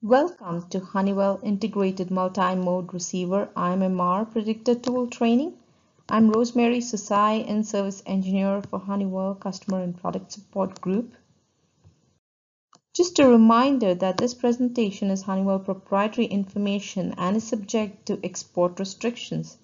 Welcome to Honeywell Integrated Multi-Mode Receiver IMMR Predictor Tool Training. I'm Rosemary Susai, In-Service Engineer for Honeywell Customer and Product Support Group. Just a reminder that this presentation is Honeywell proprietary information and is subject to export restrictions.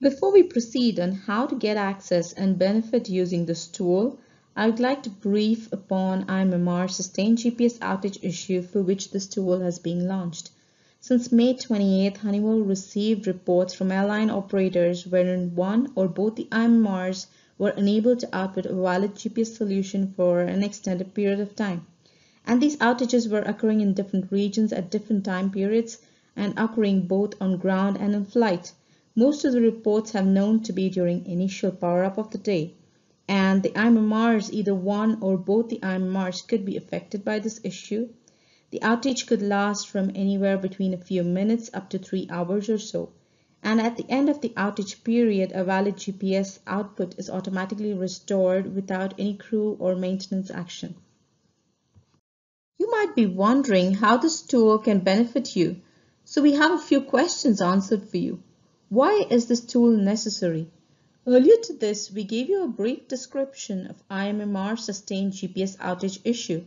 Before we proceed on how to get access and benefit using this tool, I would like to brief upon IMMR sustained GPS outage issue for which this tool has been launched. Since May 28, Honeywell received reports from airline operators wherein one or both the IMMRs were unable to output a valid GPS solution for an extended period of time. And these outages were occurring in different regions at different time periods and occurring both on ground and in flight. Most of the reports have known to be during initial power-up of the day and the IMMRs, either one or both the IMMRs could be affected by this issue. The outage could last from anywhere between a few minutes up to three hours or so. And at the end of the outage period, a valid GPS output is automatically restored without any crew or maintenance action. You might be wondering how this tool can benefit you. So we have a few questions answered for you. Why is this tool necessary? Earlier to this, we gave you a brief description of IMMR sustained GPS outage issue,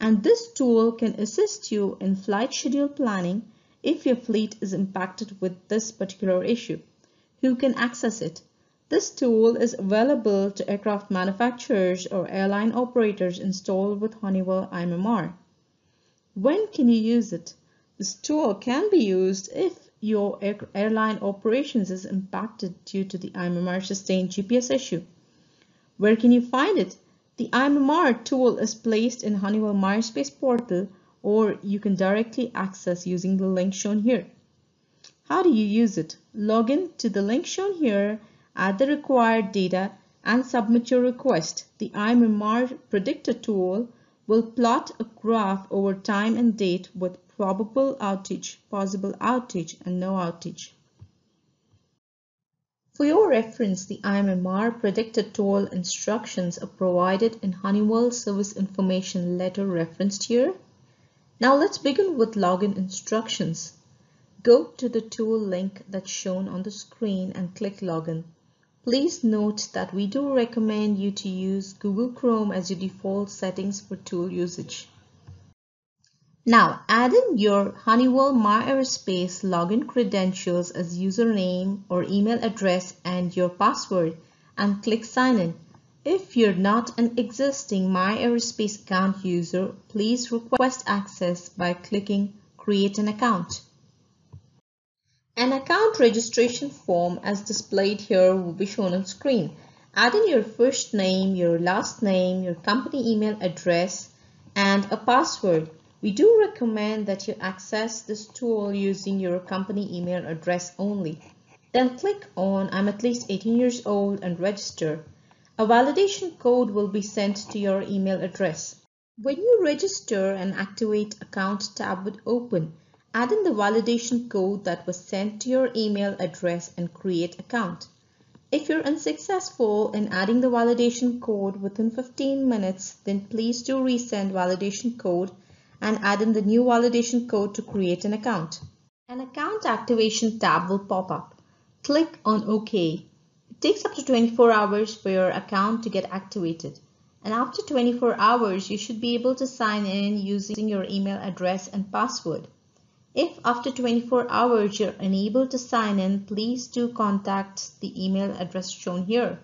and this tool can assist you in flight schedule planning if your fleet is impacted with this particular issue. Who can access it? This tool is available to aircraft manufacturers or airline operators installed with Honeywell IMMR. When can you use it? This tool can be used if your airline operations is impacted due to the IMMR sustained GPS issue. Where can you find it? The IMMR tool is placed in Honeywell MySpace portal or you can directly access using the link shown here. How do you use it? Log in to the link shown here, add the required data and submit your request. The IMMR predictor tool will plot a graph over time and date with probable outage, possible outage, and no outage. For your reference, the IMMR predicted tool instructions are provided in Honeywell Service Information Letter referenced here. Now let's begin with login instructions. Go to the tool link that's shown on the screen and click login. Please note that we do recommend you to use Google Chrome as your default settings for tool usage. Now add in your Honeywell My Aerospace login credentials as username or email address and your password and click sign in. If you're not an existing My Aerospace account user, please request access by clicking create an account. An account registration form as displayed here will be shown on screen. Add in your first name, your last name, your company email address and a password. We do recommend that you access this tool using your company email address only. Then click on I'm at least 18 years old and register. A validation code will be sent to your email address. When you register an activate account tab would open, add in the validation code that was sent to your email address and create account. If you're unsuccessful in adding the validation code within 15 minutes, then please do resend validation code and add in the new validation code to create an account. An account activation tab will pop up. Click on OK. It takes up to 24 hours for your account to get activated. And after 24 hours, you should be able to sign in using your email address and password. If after 24 hours you're unable to sign in, please do contact the email address shown here.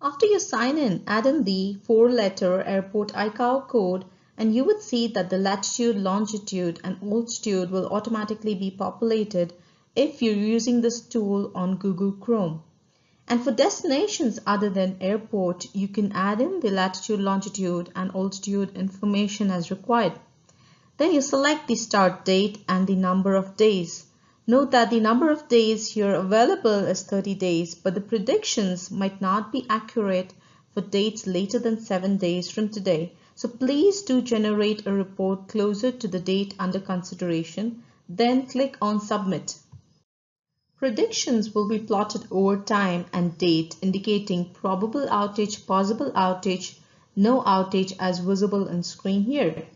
After you sign in, add in the four-letter airport ICAO code and you would see that the latitude, longitude and altitude will automatically be populated if you're using this tool on Google Chrome. And for destinations other than airport, you can add in the latitude, longitude and altitude information as required. Then you select the start date and the number of days. Note that the number of days here available is 30 days, but the predictions might not be accurate for dates later than 7 days from today so please do generate a report closer to the date under consideration, then click on Submit. Predictions will be plotted over time and date indicating probable outage, possible outage, no outage as visible on screen here.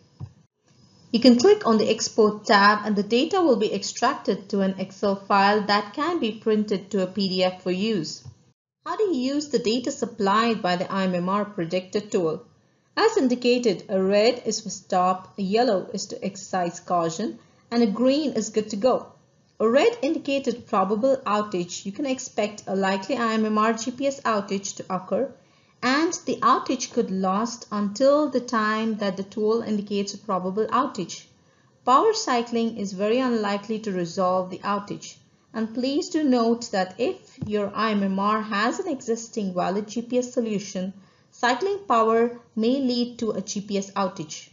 You can click on the Export tab and the data will be extracted to an Excel file that can be printed to a PDF for use. How do you use the data supplied by the IMMR predictor tool? As indicated, a red is for stop, a yellow is to exercise caution, and a green is good to go. A red indicated probable outage. You can expect a likely IMMR GPS outage to occur and the outage could last until the time that the tool indicates a probable outage. Power cycling is very unlikely to resolve the outage. And please do note that if your IMMR has an existing valid GPS solution, cycling power may lead to a GPS outage.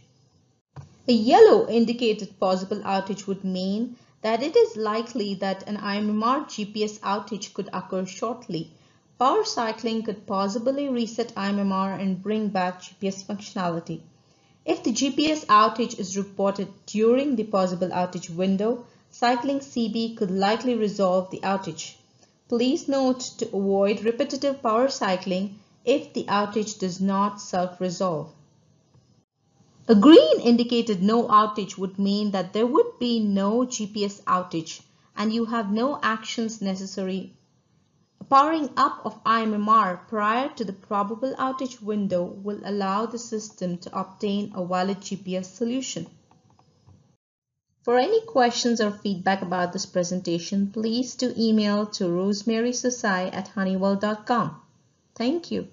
A yellow indicated possible outage would mean that it is likely that an IMMR GPS outage could occur shortly. Power cycling could possibly reset IMMR and bring back GPS functionality. If the GPS outage is reported during the possible outage window, cycling CB could likely resolve the outage. Please note to avoid repetitive power cycling if the outage does not self-resolve. A green indicated no outage would mean that there would be no GPS outage and you have no actions necessary. A Powering up of IMMR prior to the probable outage window will allow the system to obtain a valid GPS solution. For any questions or feedback about this presentation, please do email to rosemarysosai at honeywell.com. Thank you.